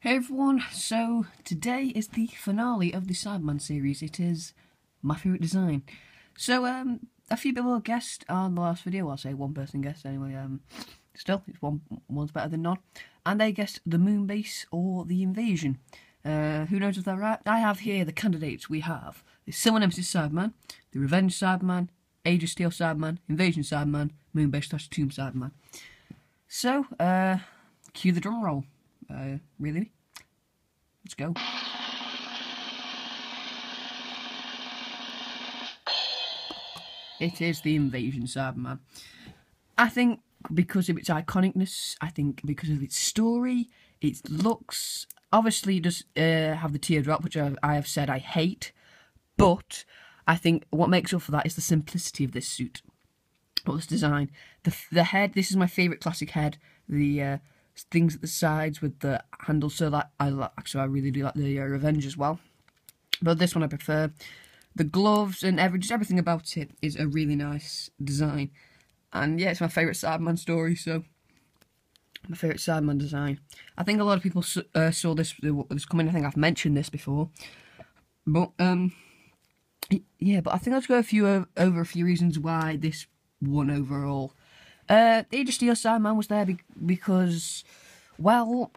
Hey everyone, so today is the finale of the Cyberman series. It is my favourite design. So, um, a few people guessed on the last video, I'll say one person guessed anyway, um, still, it's one, one's better than none. And they guessed the moon base or the invasion. Uh, who knows if they're right? I have here the candidates we have. The Silver Nemesis Cyberman, the Revenge Cyberman, Age of Steel Cyberman, Invasion Cyberman, Moon Base slash Tomb Cyberman. So, uh, cue the drum roll. Uh, really? Let's go. It is the Invasion Cyberman. I think because of its iconicness, I think because of its story, its looks, obviously does uh, have the teardrop, which I, I have said I hate, but I think what makes up for that is the simplicity of this suit, or this design. The the head, this is my favourite classic head. The uh, things at the sides with the handle, so that I. Actually, I really do like the uh, Revenge as well, but this one I prefer. The gloves and every, just everything about it is a really nice design. And yeah, it's my favourite Cyberman story, so my favourite Cyberman design. I think a lot of people uh, saw this this coming. I think I've mentioned this before, but um, yeah. But I think I'll just go a few over, over a few reasons why this won overall. Uh, Age of Steel Cyberman was there be because, well,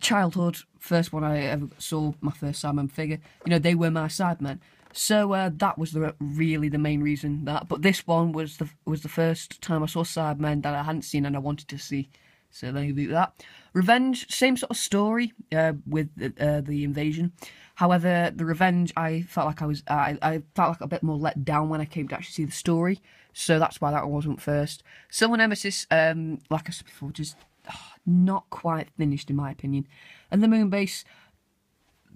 childhood first one I ever saw my first Cyberman figure. You know, they were my Cybermen. So uh, that was the really the main reason that. But this one was the was the first time I saw Cybermen that I hadn't seen and I wanted to see. So there you that. Revenge, same sort of story uh, with uh, the invasion. However, the Revenge, I felt like I was, I, I felt like a bit more let down when I came to actually see the story. So that's why that wasn't first. Silver Nemesis, um, like I said before, just oh, not quite finished in my opinion. And the Moon Base,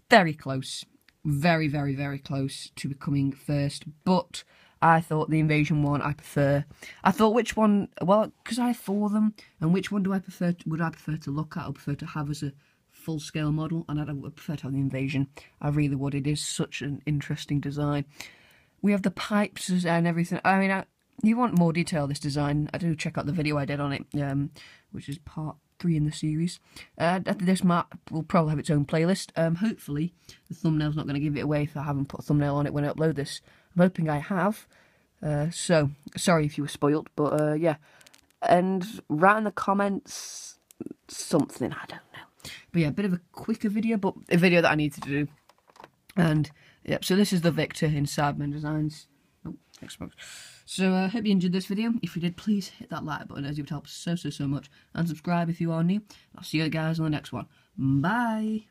very close very, very, very close to becoming first, but I thought the invasion one I prefer. I thought which one, well, because I have four of them, and which one do I prefer? To, would I prefer to look at? I prefer to have as a full scale model, and I would prefer to have the invasion. I really would. It is such an interesting design. We have the pipes and everything. I mean, I, you want more detail this design? I do check out the video I did on it, um, which is part three in the series. Uh, this map will probably have its own playlist. Um, hopefully, the thumbnail's not going to give it away if I haven't put a thumbnail on it when I upload this. I'm hoping I have. Uh, so, sorry if you were spoilt, but uh, yeah. And write in the comments something, I don't know. But yeah, a bit of a quicker video, but a video that I needed to do. And, yeah, so this is the Victor in Cyberman Designs. Oh, Xbox. So I uh, hope you enjoyed this video. If you did, please hit that like button as it would help so, so, so much. And subscribe if you are new. I'll see you guys on the next one. Bye!